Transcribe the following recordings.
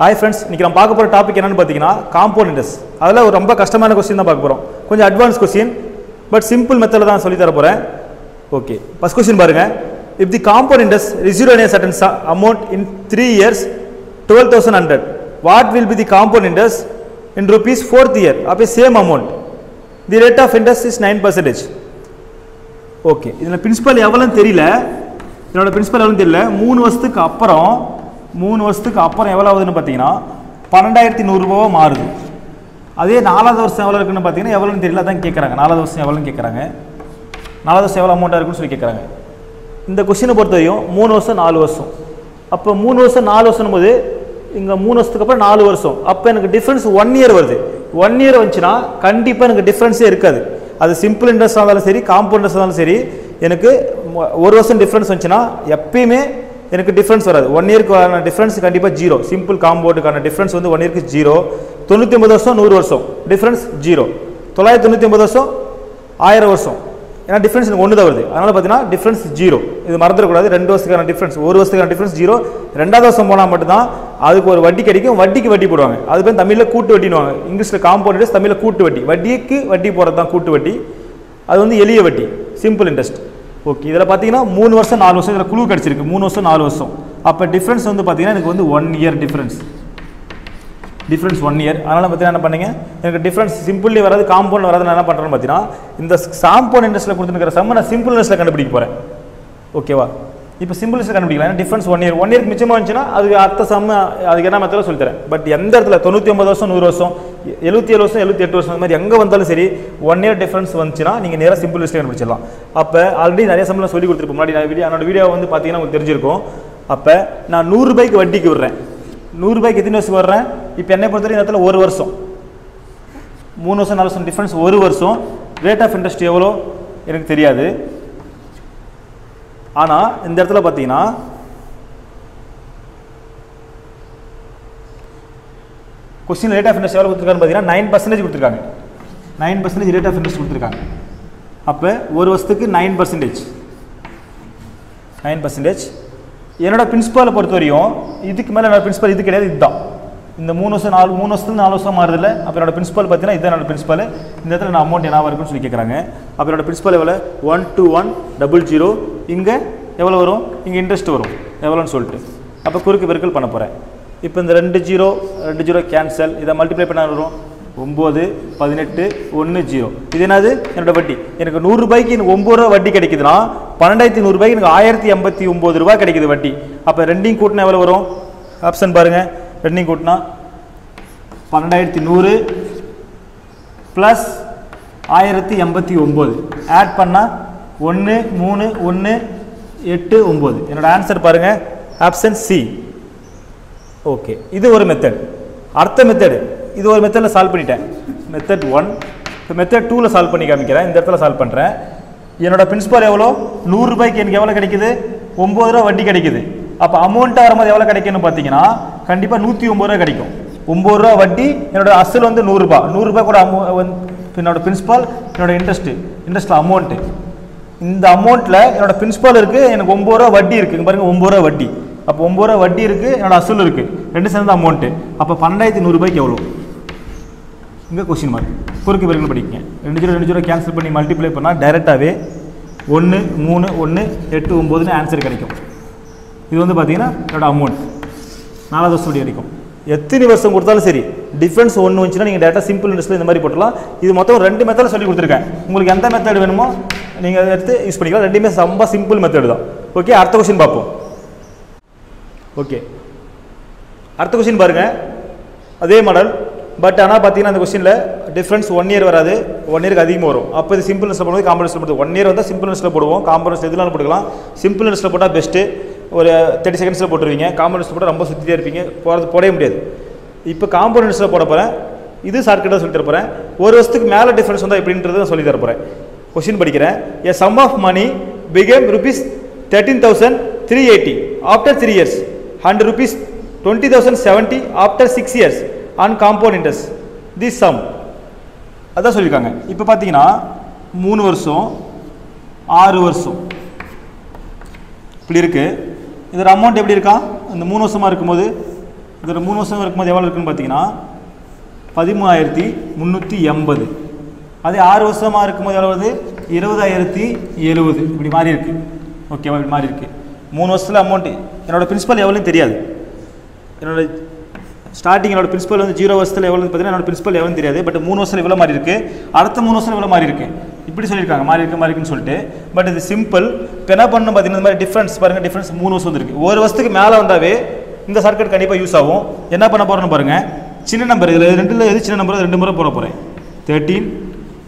Hi friends இன்றைக்கி நம்ம பார்க்க போகிற டாபிக் என்னென்னு பார்த்தீங்கன்னா காம்பவுண்ட் இன்ட்ரெஸ்ட் அதில் ஒரு ரொம்ப கஷ்டமான கொஸ்டின் தான் பார்க்க போகிறோம் கொஞ்சம் அட்வான்ஸ் கொஸ்டின் பட் சிம்பிள் மெத்தடில் தான் சொல்லி தர போகிறேன் ஓகே ஃபஸ்ட் கொஸ்டின் பாருங்கள் if the compound interest receive a certain amount in three years twelve thousand hundred what will be the compound interest in rupees fourth year அப்போ same amount the rate of interest is nine percentage okay இதில் principal எவ்வளோன்னு தெரியல. இதோட principal எவ்வளோன்னு தெரியல. மூணு வருஷத்துக்கு அப்புறம் மூணு வருஷத்துக்கு அப்புறம் எவ்வளோ ஆகுதுன்னு பார்த்தீங்கன்னா பன்னெண்டாயிரத்தி நூறுரூபாவாக மாறுது. அதே நாலாவது வருஷம் எவ்வளோ இருக்குன்னு பார்த்தீங்கன்னா எவ்வளோன்னு தெரியல தான் கேட்குறாங்க நாலாவது வருஷம் எவ்வளோன்னு கேட்குறாங்க நாலாவது வருஷம் எவ்வளோ அமௌண்ட்டாக இருக்குன்னு சொல்லி கேட்குறாங்க இந்த கொஷினை பொறுத்தவரையும் மூணு வருஷம் நாலு வருஷம். அப்போ மூணு வருஷம் நாலு வருஷம் போது இங்கே மூணு வருஷத்துக்கு அப்புறம் நாலு வருஷம். அப்போ எனக்கு டிஃப்ரென்ஸ் ஒன் இயர் வருது. ஒன் இயர் வந்துச்சுன்னா கண்டிப்பாக எனக்கு டிஃப்ரென்ஸே இருக்காது. அது சிம்பிள் இன்ட்ரெஸ்ட்டாக இருந்தாலும் சரி காம்பவுண்ட் இன்ட்ரெஸ்ட் இருந்தாலும் சரி எனக்கு ஒரு வருஷம் டிஃப்ரென்ஸ் வந்துச்சுன்னா எப்பயுமே எனக்கு டிஃப்ரென்ஸ் வராது. ஒன் இயர்க்கான டிஃப்ரென்ஸ் கண்டிப்பாக ஜீரோ சிம்பிள் காம்போர்டுக்கான டிஃப்ரென்ஸ் வந்து ஒன் இயருக்கு ஜீரோ தொண்ணூற்றி ஒம்பது வருஷம் நூறு வருஷம். டிஃப்ரென்ஸ் ஜீரோ தொள்ளாயிரத்தி தொண்ணூற்றி ஒம்பது வருஷம் ஆயிரம் வருஷம். ஏன்னா டிஃப்ரென்ஸ் எனக்கு ஒன்று தான் வருது. அதனால் பார்த்தீங்கன்னா டிஃப்ரென்ஸ் ஜீரோ இது மறந்துடக்கூடாது. ரெண்டு வருஷத்துக்கான டிஃப்ரென்ஸ் ஒரு வருஷத்துக்கான டிஃப்ரென்ஸ் ஜீரோ ரெண்டாவது வருஷம் போனால் மட்டும்தான் அதுக்கு ஒரு வட்டி கிடைக்கும். வட்டிக்கு வட்டி போடுவாங்க. அது பேர் தமிழில் கூட்டு வட்டினுவாங்க இங்கிலீஷில் காம்பவுண்ட் தமிழில் கூட்டு வட்டி. வட்டிக்கு வட்டி போடுறது தான் கூட்டு வட்டி. அது வந்து எளிய வட்டி. சிம்பிள் இன்ட்ரெஸ்ட் ஓகே இதில் பார்த்தீங்கன்னா மூணு வருஷம் நாலு வருஷம் இதில் குழு கிடச்சிருக்கு. மூணு வருஷம் நாலு வருஷம். அப்போ டிஃப்ரென்ஸ் வந்து பார்த்தீங்கன்னா எனக்கு வந்து one year difference difference one year அதனால் பார்த்தீங்கன்னா என்ன பண்ணுங்க? எனக்கு டிஃப்ரென்ஸ் சிம்பிளி வராது காம்பவுண்ட் வராது நான் என்ன பண்ணுறேன்னு பார்த்தீங்கன்னா இந்த காம்பவுண்ட் இன்ட்ரெஸ்ட்டில் கொடுத்துருக்கிற சம்மனை நான் சிம்பிள் இன்ட்ரெஸ்ட்டில் கண்டுபிடிக்க போகிறேன் ஓகேவா இப்போ சிம்பிள்ஸ் கண்டுபிடிக்கலாம் ஏன்னா டிஃப்ரென்ஸ் ஒன் இயர் ஒன் இயர்க்கு மிச்சமாக இருந்துச்சுன்னா அது அடுத்த சம்ம அதுக்கு என்ன மெத்தடில் சொல்லித்தரேன் பட் எந்த இடத்துல? தொண்ணூற்றி ஒன்பது வருஷம் நூறு வருஷம் எழுபத்தி ஏழு வருஷம் எழுபத்தி எட்டு வருஷம் அந்த மாதிரி எங்கே வந்தாலும் சரி ஒன் இயர் டிஃப்ரென்ஸ் வந்துச்சுன்னா நீங்கள் நேராக சிம்பிள் லிஸ்ட்டில் கண்டுபிடிச்சிடலாம். அப்போ ஆல்ரெடி நிறைய சம்பளம் சொல்லி கொடுத்துருப்போம் முன்னாடி நான் வீடியோ என்னோட வீடியோ வந்து பார்த்தீங்கன்னா உங்களுக்கு தெரிஞ்சிருக்கும். அப்போ நான் நூறு ரூபாய்க்கு வட்டிக்கு விடுறேன். நூறு ரூபாய்க்கு எத்தனை வருஷம் வர்றேன்? இப்போ என்னை பொறுத்தவரைக்கும் இந்த இடத்துல ஒரு வருஷம். மூணு வருஷம் நாலு வருஷம் டிஃப்ரென்ஸ் ஒரு வருஷம். ரேட் ஆஃப் இன்ட்ரெஸ்ட் எவ்வளோ? எனக்கு தெரியாது. ஆனால் இந்த இடத்துல பார்த்தீங்கன்னா கொஸ்டின் ரேட் ஆஃப் இன்ட்ரெஸ்ட் எவ்வளோ கொடுத்துருக்காங்க பார்த்தீங்கன்னா நைன் பர்சன்டேஜ் கொடுத்துருக்காங்க. Nine percentage rate of interest கொடுத்துருக்காங்க. அப்போ ஒரு வருஷத்துக்கு நைன் பர்சன்டேஜ் நைன் பர்சன்டேஜ் என்னோட பிரின்சிபாலை பொறுத்த வரையும் இதுக்கு மேலே என்னோட பிரின்சிபல் இது கிடையாது இதுதான். இந்த மூணு வருஷம் நாலு மூணு வருஷத்துக்கு நாலு வருஷம் மாறுதில்ல அப்போ என்னோட பிரின்ஸ்பல் பார்த்தீங்கன்னா இதான் என்னோட பிரின்ஸ்பல் இந்த இடத்துல நான் அமௌண்ட் என்ன இருக்குன்னு சொல்லி கேட்குறாங்க அப்போ என்னோட பிரின்ஸ்பல் எவ்வளோ one two one double zero இங்கே எவ்வளோ வரும்? இங்கே இன்ட்ரெஸ்ட் வரும். எவ்வளோன்னு சொல்லிட்டு. அப்போ குறுக்கு பெருக்கல் பண்ண போகிறேன் இப்போ இந்த ரெண்டு ஜீரோ ரெண்டு ஜீரோ கேன்சல் இதை மல்டிப்ளை பண்ண வரும்? ஒம்பது பதினெட்டு ஒன்று ஜீரோ இது என்னது? என்னோட வட்டி. எனக்கு நூறுரூபாய்க்கு எனக்கு ஒம்பது ரூபா வட்டி கிடைக்குதுன்னா பன்னெண்டாயிரத்தி நூறுரூபாய்க்கு எனக்கு ஆயிரத்தி எண்பத்தி ஒம்பது ரூபாய் கிடைக்குது வட்டி. அப்போ ரெண்டையும் கூட்டினா எவ்வளோ வரும்? ஆப்ஷன் பாருங்கள் ரெண்டையும் கூட்டினா பன்னெண்டாயிரத்தி நூறு ப்ளஸ் ஆயிரத்தி எண்பத்தி ஒம்பது. ஆட் பண்ணால் ஒன்று மூணு ஒன்று எட்டு ஒம்பது. என்னோடய ஆன்சர் பாருங்கள் ஆப்ஷன் சி ஓகே இது ஒரு மெத்தட் அடுத்த மெத்தடு இது ஒரு மெத்தடில் சால்வ் பண்ணிட்டேன். மெத்தட் ஒன் இப்போ மெத்தட் டூவில் சால்வ் பண்ணி காமிக்கிறேன். இந்த இடத்துல சால்வ் பண்ணுறேன் என்னோட பிரின்ஸ்பால் எவ்வளோ? நூறுரூபாய்க்கு எனக்கு எவ்வளோ கிடைக்குது? ஒம்பது ரூபா வட்டி கிடைக்குது. அப்போ அமௌண்ட்டாக வரும்போது எவ்வளோ கிடைக்குன்னு பார்த்தீங்கன்னா கண்டிப்பாக நூற்றி ஒம்பது ரூபா கிடைக்கும். ஒம்பது ரூபா வட்டி என்னோட அசல் வந்து நூறுரூபா நூறுரூபா கூட அமௌ என்னோடய என்னோட என்னோடய என்னோட இன்ட்ரெஸ்ட்டு இன்ட்ரெஸ்ட்டில் அமௌண்ட்டு இந்த அமௌண்ட்டில் என்னோட பிரின்ஸ்பால் இருக்குது எனக்கு ஒம்பது ரூபா வட்டி இருக்குது பாருங்கள் பாருங்க ஒம்பது ரூபா வட்டி. அப்போ ஒம்பது ரூபா வட்டி இருக்குது என்னோட அசல் இருக்குது ரெண்டு சேர்ந்த அமௌண்ட்டு அப்போ பன்னெண்டாயிரத்தி நூறுரூபாய்க்கு எவ்வளோ இங்கே கொஸ்டின் மார்க் குறுக்கு பிறகு படிக்கங்க ரெண்டு ஜீரோ ரெண்டு ஜீரோ கேன்சல் பண்ணி மல்டிப்ளை பண்ணால் டைரெக்டாகவே ஒன்று மூணு ஒன்று எட்டு ஒம்போதுன்னு ஆன்சர் கிடைக்கும். இது வந்து பார்த்தீங்கன்னா என்னோடய அமௌண்ட் நாலாவது வருஷம் வரைக்கும். எத்தனை வருஷம் கொடுத்தாலும் சரி டிஃப்ரென்ஸ் ஒன்று வந்துச்சுன்னா நீங்கள் டேட்டா சிம்பிள் இன்ட்ரெஸ்ட்டில் இந்த மாதிரி போட்டலாம் இது மொத்தம் ரெண்டு மெத்தடில் சொல்லி கொடுத்துருக்கேன். உங்களுக்கு எந்த மெத்தட் வேணுமோ நீங்கள் அதை எடுத்து யூஸ் பண்ணிக்கலாம். ரெண்டுமே ரொம்ப சிம்பிள் மெத்தட் தான். ஓகே அடுத்த கொஷின் பார்ப்போம். ஓகே அடுத்த கொஷின் பாருங்கள் அதே மாடல் பட் ஆனால் பார்த்தீங்கன்னா அந்த கொஸ்டினில் டிஃப்ரென்ஸ் ஒன் இயர் வராது. ஒன் இயருக்கு அதிகமாக வரும். அப்போ இது சிம்பிள் நெஸ்ட்டில் போடும்போது காம்பவுண்ட் போடுவோம் ஒன் இயர் வந்தால் சிம்பிள் நெஸ்ட்டில் போடுவோம். காம்பனஸ் எதுலாம் போட்டுக்கலாம். சிம்பிள் நெஸ்ட்டில் போட்டால் பெஸ்ட்டு ஒரு தேர்ட்டி செகண்ட்ஸில் போட்டுருவீங்க. காம்பவுண்ட் போட்டு போட்டால் ரொம்ப சுற்றிட்டே இருப்பீங்க. போகிறது போடவே முடியாது. இப்போ காம்பவுண்ட் போட போகிறேன் இது ஷார்ட்கட்டாக சொல்லி தரப்போகிறேன் ஒரு வருஷத்துக்கு மேலே டிஃப்ரென்ஸ் வந்தால் எப்படின்றத நான் சொல்லி தரப்போகிறேன் கொஸ்டின் படிக்கிறேன். A sum of money became rupees thirteen thousand three eighty after three years hundred rupees twenty thousand seventy after six years on compound interest the sum அதான் சொல்லியிருக்காங்க. இப்போ பார்த்தீங்கன்னா மூணு வருஷம் ஆறு வருஷம். இப்படி இருக்குது இதோட அமௌண்ட் எப்படி இருக்கா? இந்த மூணு வருஷமாக இருக்கும்போது இதில் மூணு வருஷம் இருக்கும்போது எவ்வளோ இருக்குன்னு பார்த்தீங்கன்னா பதிமூணாயிரத்தி முந்நூற்றி எண்பது. அதே ஆறு வருஷமாக இருக்கும்போது எவ்வளோ வருது இருபதாயிரத்தி எழுபது. இப்படி மாறி இருக்கு. ஓகேவா இப்படி மாறி இருக்கு. மூணு வருஷத்தில் அமௌண்ட்டு என்னோடய பிரின்ஸிபல் எவ்வளோன்னு தெரியாது. என்னோட ஸ்டார்டிங் என்னோட பிரின்சிபல் வந்து ஜீரோ வருஷத்தில் எவ்வளோன்னு பார்த்தீங்கன்னா என்னோட பிரின்ஸ்பல் எவ்வளோன்னு தெரியாது. பட் மூணு வருஷத்தில் இவ்வளோ மாறி இருக்குது அடுத்த மூணு வருஷத்தில் இவ்வளோ மாறி இருக்குது இப்படி சொல்லியிருக்காங்க. மாறி இருக்கு மாறி இருக்குன்னு சொல்லிட்டு. பட் இது சிம்பிள் இப்போ என்ன பண்ணணும் பார்த்தீங்கன்னா இந்த மாதிரி டிஃப்ரென்ஸ் பாருங்கள் டிஃப்ரென்ஸ் மூணு வருஷம் வந்துருக்கு. ஒரு வருஷத்துக்கு மேலே வந்தாவே இந்த சர்க்கியூட் கண்டிப்பாக யூஸ் ஆகும். என்ன பண்ண போகிறோன்னு பாருங்கள் சின்ன நம்பர் இதில் ரெண்டில் எது சின்ன நம்பர் ரெண்டு முறை போட போகிறேன் thirteen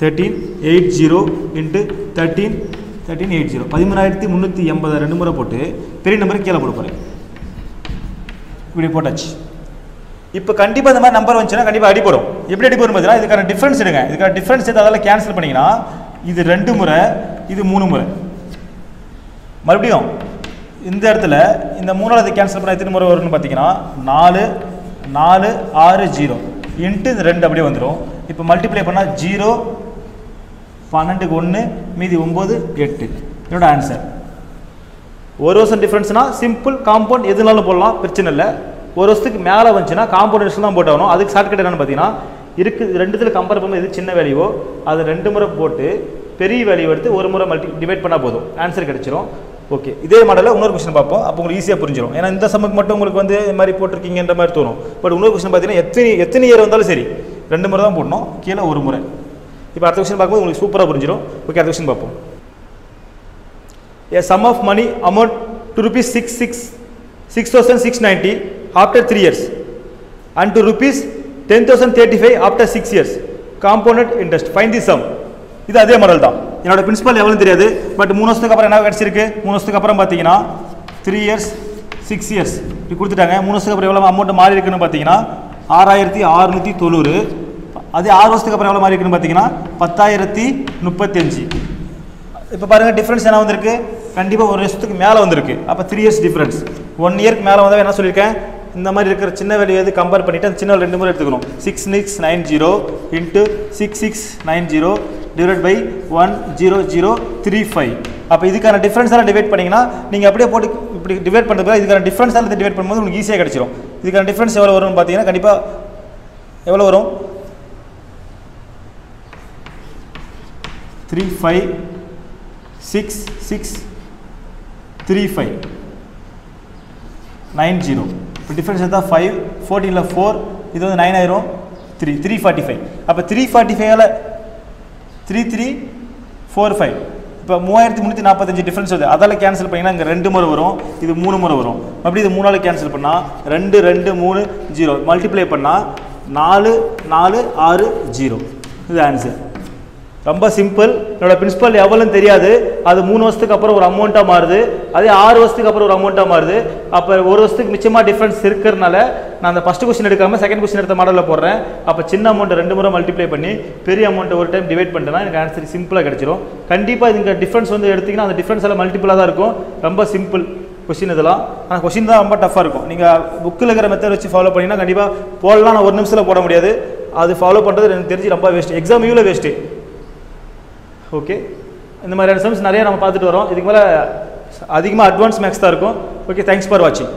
thirteen eight zero into thirteen thirteen eight zero பதிமூணாயிரத்தி முந்நூற்றி எண்பது ரெண்டு முறை போட்டு பெரிய நம்பருக்கு கீழே போட போகிறேன் இப்படி போட்டாச்சு. இப்போ கண்டிப்பாக இந்த மாதிரி நம்பர் வந்துச்சுன்னா கண்டிப்பாக அடிப்படும் எப்படி அடிப்படும் பார்த்தீங்கன்னா இதுக்கான டிஃப்ரென்ஸ் எடுங்க. இதுக்கான டிஃப்ரென்ஸ் எடுத்து அதெல்லாம் கேன்சல் பண்ணிங்கன்னா இது ரெண்டு முறை இது மூணு முறை. மறுபடியும் இந்த இடத்துல இந்த மூணாவது கேன்சல் பண்ண எத்தனை முறை வரும்னு பார்த்தீங்கன்னா நாலு நாலு ஆறு ஜீரோ. இன்ட்டு இந்த ரெண்டு அப்படியே வந்துடும் இப்போ மல்டிப்ளை பண்ணால் ஜீரோ பன்னெண்டுக்கு ஒன்று மீதி ஒம்பது எட்டு. என்னோட ஆன்சர் ஒரு வருஷம் டிஃப்ரென்ஸ்னால் சிம்பிள் காம்பவுண்ட் எதுனாலும் போடலாம் பிரச்சனை இல்லை. ஒரு வருஷத்துக்கு மேலே வந்துச்சுன்னா காம்பவுண்ட் தான் போட்டாகணும் அதுக்கு ஷார்ட்கட் என்னன்னு பார்த்தீங்கன்னா இருக்கு ரெண்டுத்தில் கம்பேர் பண்ணும்போது எது சின்ன வேல்யூவோ அது ரெண்டு முறை போட்டு பெரிய வேல்யூ எடுத்து ஒரு முறை மல்டி டிவைட் பண்ணால் போதும். ஆன்சர் கிடைச்சிரும். ஓகே இதே மாடலில் இன்னொரு கொஸ்டின் பார்ப்போம். அப்போ உங்களுக்கு ஈஸியாக புரிஞ்சிடும் ஏன்னா இந்த சமக்கு மட்டும் உங்களுக்கு வந்து இந்த மாதிரி போட்டிருக்கீங்கன்ற மாதிரி தோணும். பட் இன்னொரு கொஸ்டின் பார்த்தீங்கன்னா எத்தனை எத்தனை இயர் வந்தாலும் சரி ரெண்டு முறை தான் போடணும். கீழே ஒரு முறை. இப்போ அடுத்த கொஸ்டின் பார்க்கும்போது உங்களுக்கு சூப்பராக புரிஞ்சிடும் ஓகே அடுத்த கொஸ்டின் பார்ப்போம். A sum of money amount to rupees six six six thousand six ninety after three years and to rupees 10035 after 6 years. Compounded interest. Find the sum. இது அதே மாடல் தான். என்னோட பிரின்சிபல் எவ்வளோன்னு தெரியாது. பட் மூணு வருஷத்துக்கு அப்புறம் என்ன கிடச்சிருக்கு மூணு வருஷத்துக்கு அப்புறம் பார்த்தீங்கன்னா த்ரீ இயர்ஸ் சிக்ஸ் இயர்ஸ் இப்படி கொடுத்துட்டாங்க. மூணு வருஷத்துக்கு அப்புறம் எவ்வளோ அமௌண்ட் மாறி இருக்குன்னு பார்த்தீங்கன்னா ஆறாயிரத்தி அறுநூற்றி தொண்ணூறு. அதே ஆறு வருஷத்துக்கு அப்புறம் எவ்வளோ மாறி இருக்குன்னு பார்த்தீங்கன்னா பத்தாயிரத்தி முப்பத்தஞ்சு. இப்போ பாருங்கள் டிஃப்ரென்ஸ் என்ன வந்திருக்கு? கண்டிப்பாக ஒரு வருஷத்துக்கு மேலே வந்திருக்கு. அப்போ த்ரீ இயர்ஸ் டிஃப்ரென்ஸ் ஒன் இயர்க்கு மேலே வந்தால் என்ன சொல்லியிருக்கேன்? இந்த மாதிரி இருக்கிற சின்ன வேலையை எது கம்பேர் பண்ணிவிட்டு அந்த சின்ன ரெண்டு முறை எடுத்துக்கணும். Six six nine zero into six six nine zero divide by one zero zero three five அப்போ இதுக்கான டிஃப்ரென்ஸ் டிவைட் பண்ணிங்கன்னா நீங்கள் அப்படியே போட்டு இப்படி டிவைட் பண்ணுறது இதுக்கான டிஃப்ரென்ஸ் எல்லாம் டிவைட் பண்ணும்போது உங்களுக்கு ஈஸியாக கிடச்சிரும். இதுக்கான டிஃப்ரென்ஸ் எவ்வளோ வரும்னு பார்த்தீங்கன்னா கண்டிப்பாக எவ்வளோ வரும்? Three five six six three five nine zero இப்போ டிஃப்ரென்ஸ் எடுத்தால் ஃபைவ் ஃபோர்டீனில் ஃபோர் இது வந்து நைன் ஆயிரும். த்ரீ த்ரீ ஃபார்ட்டி ஃபைவ் அப்போ த்ரீ ஃபார்ட்டி ஃபைவ்ல த்ரீ த்ரீ ஃபோர் ஃபைவ் இப்போ மூவாயிரத்தி முந்நூற்றி நாற்பத்தஞ்சு டிஃப்ரென்ஸ் வருது. அதால் கேன்சல் பண்ணிங்கன்னா இங்கே ரெண்டு முறை வரும். இது மூணு முறை வரும். அப்படி இது மூணால் கேன்சல் பண்ணால் ரெண்டு ரெண்டு மூணு ஜீரோ மல்டிப்ளை பண்ணால் நாலு நாலு ஆறு ஜீரோ இது ஆன்சர் ரொம்ப சிம்பிள் என்னோட பிரின்சிபல் எவ்வளோன்னு தெரியாது. அது மூணு வருஷத்துக்கு அப்புறம் ஒரு அமௌண்ட்டாக மாறுது. அதே ஆறு வருஷத்துக்கு அப்புறம் ஒரு அமௌண்ட்டாக மாறுது. அப்போ ஒரு வருஷத்துக்கு மிச்சமாக டிஃப்ரென்ஸ் இருக்கிறனால நான் அந்த ஃபஸ்ட் கொஸ்டின் எடுக்காமல் செகண்ட் கொஸ்டின் எடுத்த மாடலில் போடுறேன். அப்போ சின்ன அமௌண்ட்டை ரெண்டு முறை மல்டிப்ளை பண்ணி பெரிய அமௌண்ட்டை ஒரு டைம் டிவைட் பண்ணிட்டேன்னா எனக்கு ஆன்சர் சிம்பிளாக கிடச்சிரும். கண்டிப்பாக இதுங்க டிஃப்ரென்ஸ் வந்து எடுத்திங்கன்னா அந்த டிஃப்ரென்ஸ் எல்லாம் மல்டிபிளாக தான் இருக்கும். ரொம்ப சிம்பிள் கொஸ்டின் இதெல்லாம். ஆனால் கொஸ்டின் தான் ரொம்ப டஃப்பாக இருக்கும். நீங்கள் புக்கில் இருக்கிற மெத்தட் வச்சு ஃபாலோ பண்ணிங்கன்னா கண்டிப்பாக போடலாம். நான் ஒரு நிமிஷத்தில் போட முடியாது. அது ஃபாலோ பண்ணுறது எனக்கு தெரிஞ்சு ரொம்ப வேஸ்ட்டு எக்ஸாம் யூவில் வேஸ்ட்டு ஓகே இந்த மாதிரியான சம்ஸ் நிறைய நம்ம பார்த்துட்டு வரோம். இதுக்கு மேலே அதிகமாக அட்வான்ஸ் மேக்ஸ் தான் இருக்கும். ஓகே தேங்க்ஸ் ஃபார் வாட்சிங்